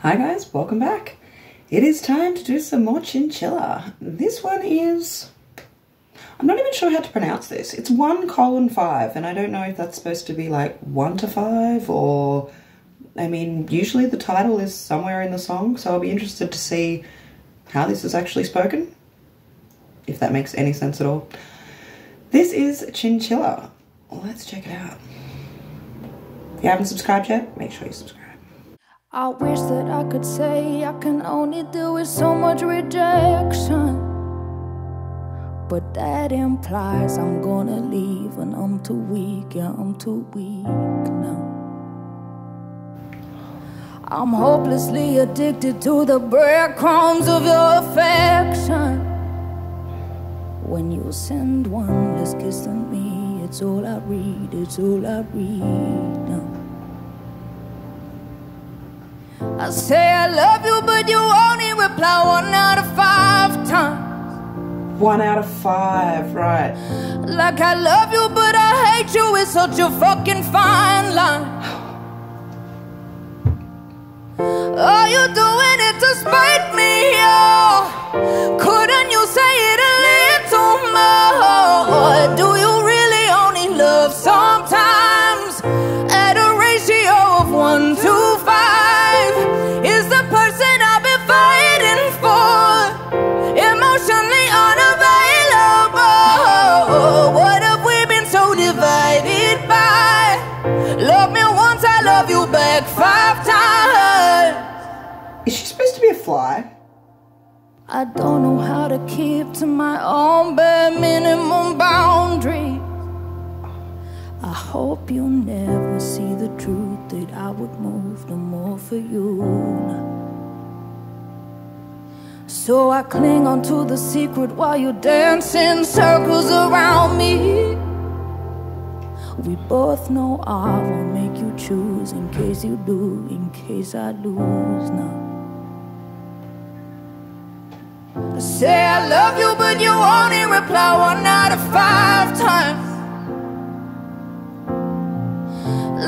Hi guys, welcome back. It is time to do some more chinchilla. This one is... I'm not even sure how to pronounce this. It's 1 colon 5 and I don't know if that's supposed to be like 1 to 5 or... I mean, usually the title is somewhere in the song, so I'll be interested to see how this is actually spoken. If that makes any sense at all. This is Chinchilla. Let's check it out. If you haven't subscribed yet, make sure you subscribe. I wish that I could say I can only deal with so much rejection. But that implies I'm gonna leave and I'm too weak, yeah, I'm too weak now. I'm hopelessly addicted to the breadcrumbs of your affection. When you send one less kiss than me, it's all I read, it's all I read now. I say I love you, but you only reply one out of five times. One out of five, right. Like I love you, but I hate you, it's such a fucking fine line. Are you doing it to spite me? Fly? I don't know how to keep to my own bare minimum boundary. I hope you'll never see the truth that I would move no more for you. So I cling onto the secret while you dance in circles around me. We both know I won't make you choose in case you do, in case I lose now. I say I love you, but you only reply one out of five times.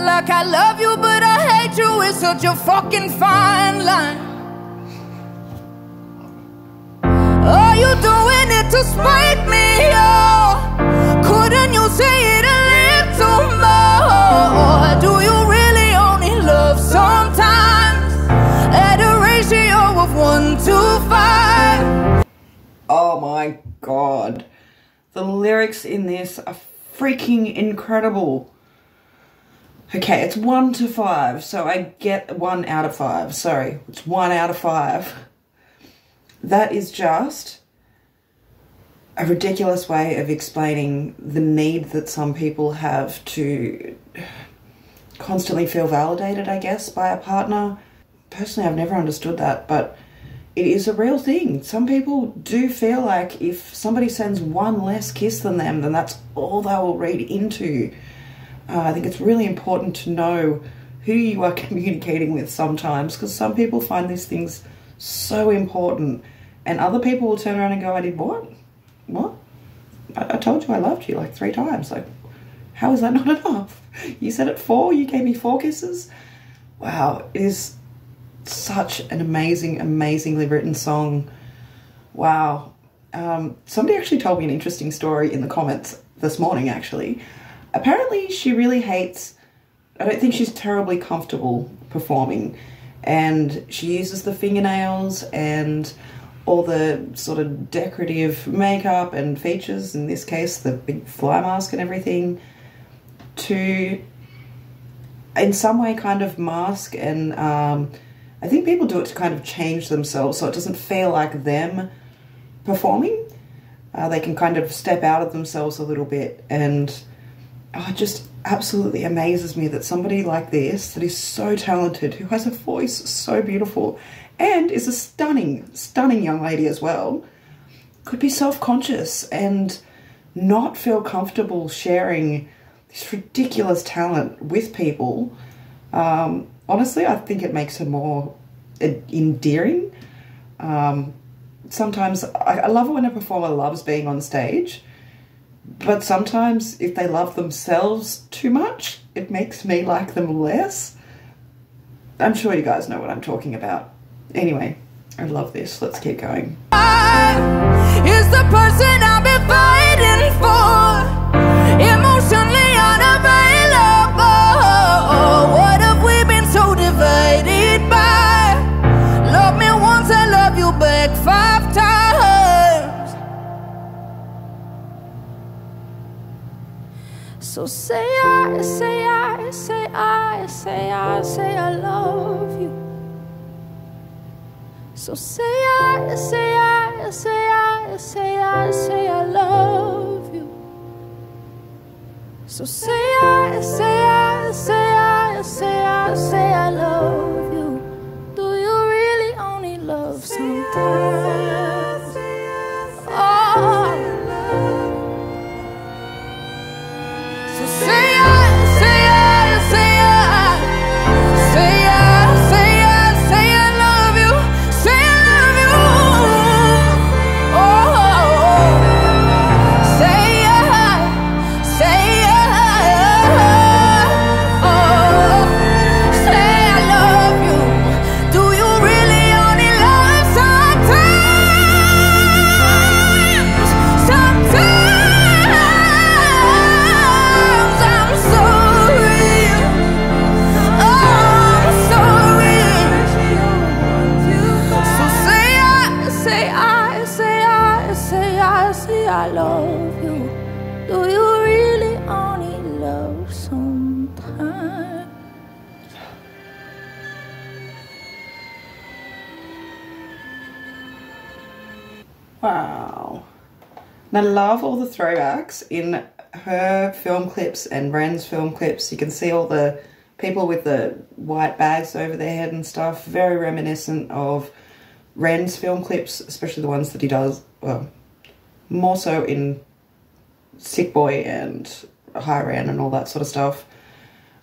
Like I love you, but I hate you, it's such a fucking fine line. Are you doing it to spite me? Oh, couldn't you say it a little more? Do you really only love sometimes? At a ratio of one to five. Oh my god. The lyrics in this are freaking incredible. Okay, it's one to five, so I get one out of five. Sorry, it's one out of five. That is just a ridiculous way of explaining the need that some people have to constantly feel validated, I guess, by a partner. Personally, I've never understood that, but it is a real thing. Some people do feel like if somebody sends one less kiss than them, then that's all they will read into. Uh, I think it's really important to know who you are communicating with sometimes because some people find these things so important and other people will turn around and go, I did what? What? I, I told you I loved you like three times. Like, how is that not enough? You said it four, you gave me four kisses. Wow, it is such an amazing, amazingly written song. Wow. Um, somebody actually told me an interesting story in the comments this morning, actually. Apparently, she really hates, I don't think she's terribly comfortable performing. And she uses the fingernails and all the sort of decorative makeup and features, in this case, the big fly mask and everything, to in some way kind of mask and um, I think people do it to kind of change themselves so it doesn't feel like them performing. Uh, they can kind of step out of themselves a little bit and oh, it just absolutely amazes me that somebody like this that is so talented, who has a voice so beautiful and is a stunning, stunning young lady as well, could be self-conscious and not feel comfortable sharing this ridiculous talent with people. Um, honestly, I think it makes her more endearing. Um, sometimes I, I love it when a performer loves being on stage, But sometimes if they love themselves too much, it makes me like them less. I'm sure you guys know what I'm talking about. Anyway, I love this. Let's keep going. So say I, say I, say I, say I, say I love you. So say I, say I, say I, say I, say I love you. So say I, say I, say I, say I, say I I love you. Do you really only love sometimes? Wow. And I love all the throwbacks in her film clips and Ren's film clips. You can see all the people with the white bags over their head and stuff. Very reminiscent of Ren's film clips, especially the ones that he does, well, more so in Sick Boy and Hi Ren and all that sort of stuff.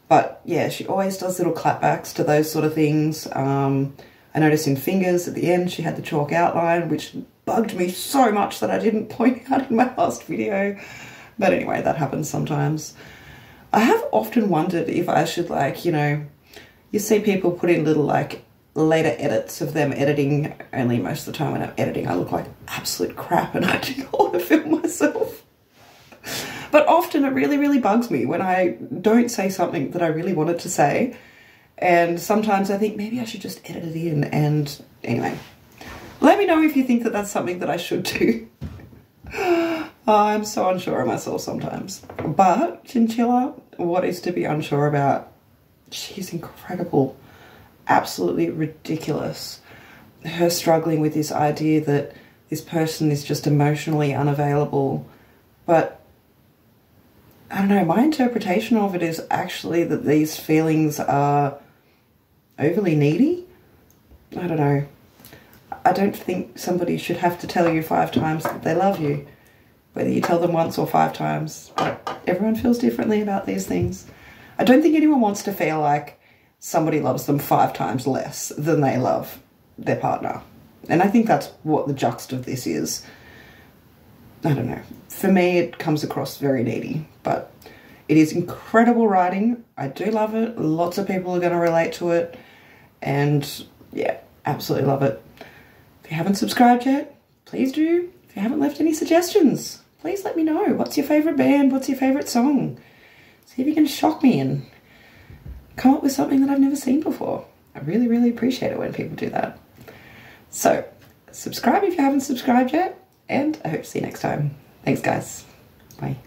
But yeah, she always does little clapbacks to those sort of things. Um, I noticed in Fingers at the end she had the chalk outline, which bugged me so much that I didn't point out in my last video. But anyway, that happens sometimes. I have often wondered if I should, like, you know, you see people put in little, like, later edits of them editing, only most of the time when I'm editing, I look like absolute crap and I do all the film myself. But often it really, really bugs me when I don't say something that I really wanted to say. And sometimes I think maybe I should just edit it in. And anyway, let me know if you think that that's something that I should do. I'm so unsure of myself sometimes. But Chinchilla, what is to be unsure about? She's incredible. Absolutely ridiculous. Her struggling with this idea that this person is just emotionally unavailable. But I don't know, my interpretation of it is actually that these feelings are overly needy. I don't know. I don't think somebody should have to tell you five times that they love you, whether you tell them once or five times. But everyone feels differently about these things. I don't think anyone wants to feel like somebody loves them five times less than they love their partner. And I think that's what the juxt of this is. I don't know. For me, it comes across very needy, but it is incredible writing. I do love it. Lots of people are going to relate to it. And yeah, absolutely love it. If you haven't subscribed yet, please do. If you haven't left any suggestions, please let me know. What's your favourite band? What's your favourite song? See if you can shock me and come up with something that I've never seen before. I really, really appreciate it when people do that. So, subscribe if you haven't subscribed yet, and I hope to see you next time. Thanks, guys. Bye.